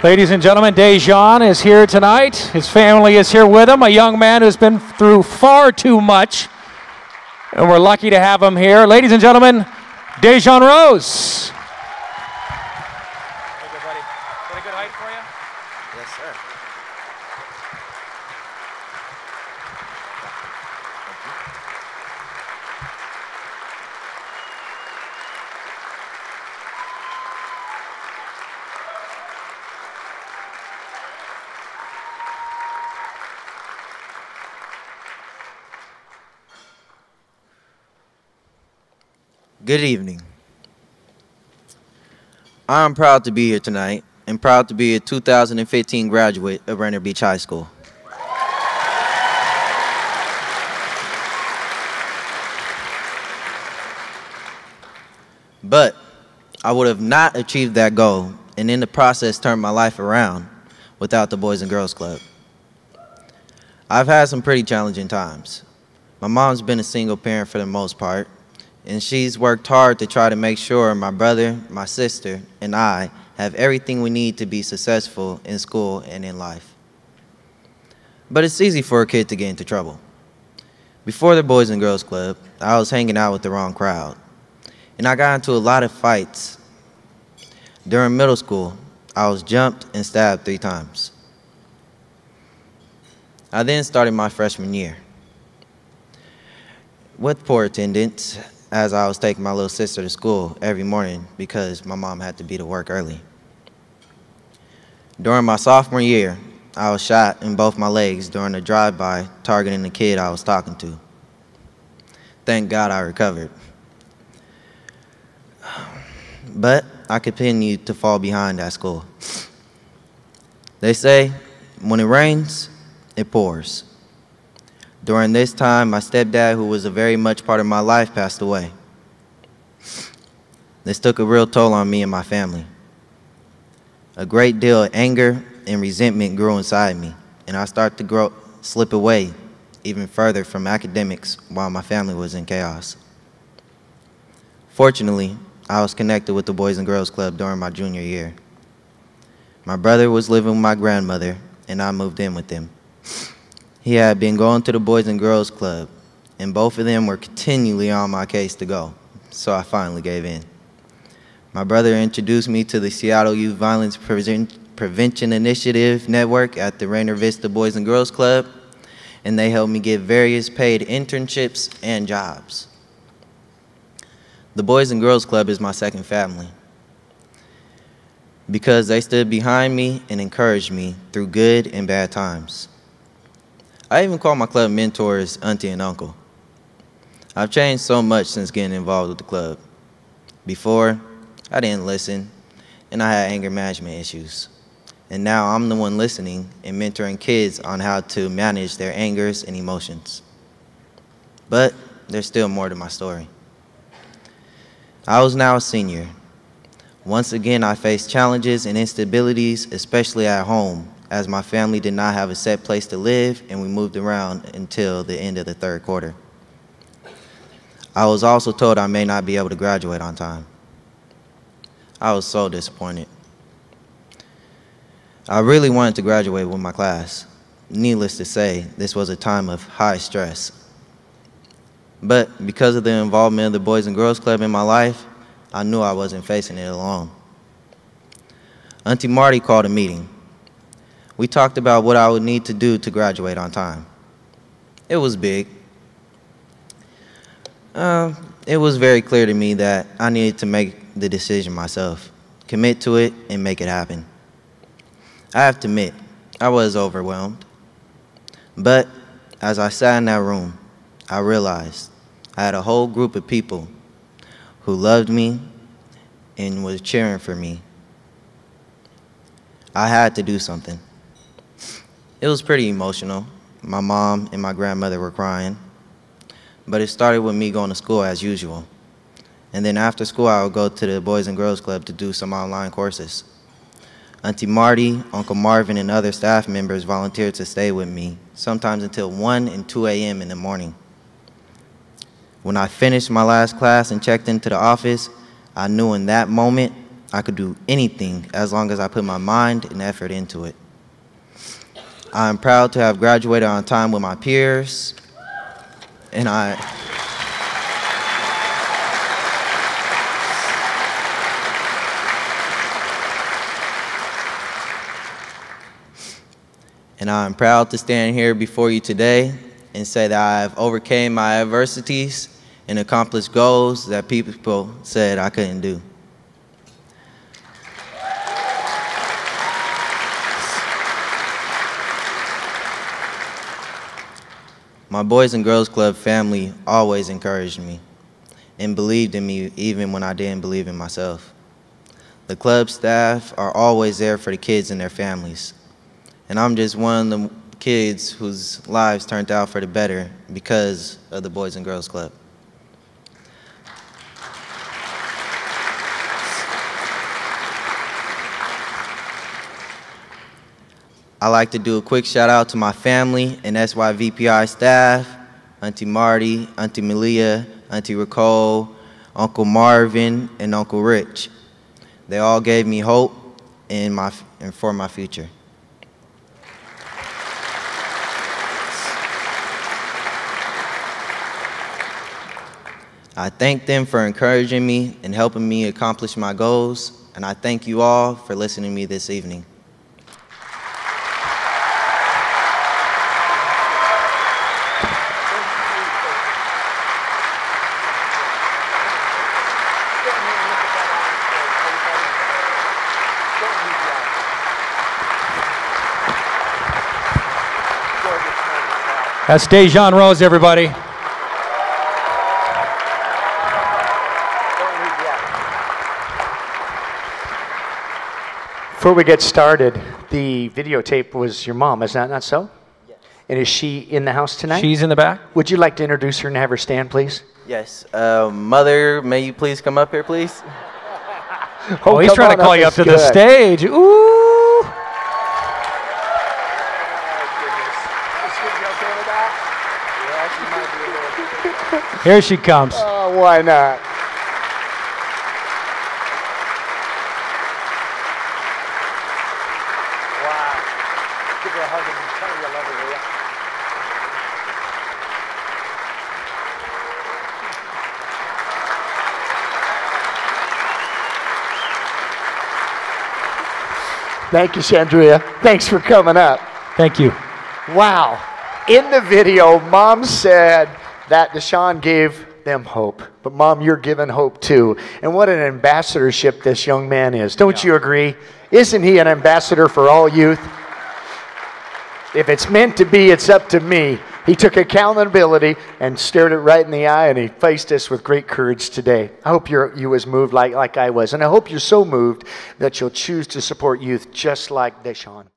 Ladies and gentlemen, Dajaun is here tonight. His family is here with him, a young man who's been through far too much. And we're lucky to have him here. Ladies and gentlemen, Dajaun Rose. Good evening. I'm proud to be here tonight and proud to be a 2015 graduate of Rainier Beach High School. But I would have not achieved that goal and in the process turned my life around without the Boys and Girls Club. I've had some pretty challenging times. My mom's been a single parent for the most part, and she's worked hard to try to make sure my brother, my sister, and I have everything we need to be successful in school and in life. But it's easy for a kid to get into trouble. Before the Boys and Girls Club, I was hanging out with the wrong crowd, and I got into a lot of fights. During middle school, I was jumped and stabbed three times. I then started my freshman year. With poor attendance, as I was taking my little sister to school every morning because my mom had to be to work early. During my sophomore year, I was shot in both my legs during a drive-by targeting the kid I was talking to. Thank God I recovered. But I continued to fall behind at school. They say when it rains, it pours. During this time, my stepdad, who was a very much part of my life, passed away. This took a real toll on me and my family. A great deal of anger and resentment grew inside me, and I started to grow, slip away even further from academics while my family was in chaos. Fortunately, I was connected with the Boys and Girls Club during my junior year. My brother was living with my grandmother, and I moved in with them. He had been going to the Boys and Girls Club, and both of them were continually on my case to go, so I finally gave in. My brother introduced me to the Seattle Youth Violence Prevention Initiative Network at the Rainier Vista Boys and Girls Club, and they helped me get various paid internships and jobs. The Boys and Girls Club is my second family because they stood behind me and encouraged me through good and bad times. I even call my club mentors auntie and uncle. I've changed so much since getting involved with the club. Before, I didn't listen, and I had anger management issues. And now I'm the one listening and mentoring kids on how to manage their angers and emotions. But there's still more to my story. I was now a senior. Once again, I faced challenges and instabilities, especially at home, as my family did not have a set place to live and we moved around until the end of the third quarter. I was also told I may not be able to graduate on time. I was so disappointed. I really wanted to graduate with my class. Needless to say, this was a time of high stress. But because of the involvement of the Boys and Girls Club in my life, I knew I wasn't facing it alone. Auntie Marty called a meeting we talked about what I would need to do to graduate on time. It was big. Uh, it was very clear to me that I needed to make the decision myself, commit to it, and make it happen. I have to admit, I was overwhelmed. But as I sat in that room, I realized I had a whole group of people who loved me and was cheering for me. I had to do something. It was pretty emotional. My mom and my grandmother were crying. But it started with me going to school as usual. And then after school, I would go to the Boys and Girls Club to do some online courses. Auntie Marty, Uncle Marvin, and other staff members volunteered to stay with me, sometimes until 1 and 2 a.m. in the morning. When I finished my last class and checked into the office, I knew in that moment I could do anything as long as I put my mind and effort into it. I am proud to have graduated on time with my peers, and I. And I am proud to stand here before you today and say that I have overcame my adversities and accomplished goals that people said I couldn't do. My Boys and Girls Club family always encouraged me and believed in me even when I didn't believe in myself. The club staff are always there for the kids and their families. And I'm just one of the kids whose lives turned out for the better because of the Boys and Girls Club. I like to do a quick shout out to my family and SYVPI staff, Auntie Marty, Auntie Malia, Auntie Ricole, Uncle Marvin, and Uncle Rich. They all gave me hope in my, and for my future. I thank them for encouraging me and helping me accomplish my goals, and I thank you all for listening to me this evening. That's Dajaun Rose, everybody. Before we get started, the videotape was your mom, is that not so? Yes. And is she in the house tonight? She's in the back. Would you like to introduce her and have her stand, please? Yes. Uh, mother, may you please come up here, please? oh, oh he's trying to call you up to good. the stage. Ooh. Here she comes. Oh, why not? Wow. Give her a hug and tell her you love her, will you? Thank you, Chandria. Thanks for coming up. Thank you. Wow. In the video, mom said, that Dajaun gave them hope. But, Mom, you're given hope too. And what an ambassadorship this young man is. Don't yeah. you agree? Isn't he an ambassador for all youth? If it's meant to be, it's up to me. He took accountability and stared it right in the eye, and he faced us with great courage today. I hope you're, you was moved like, like I was, and I hope you're so moved that you'll choose to support youth just like Dajaun.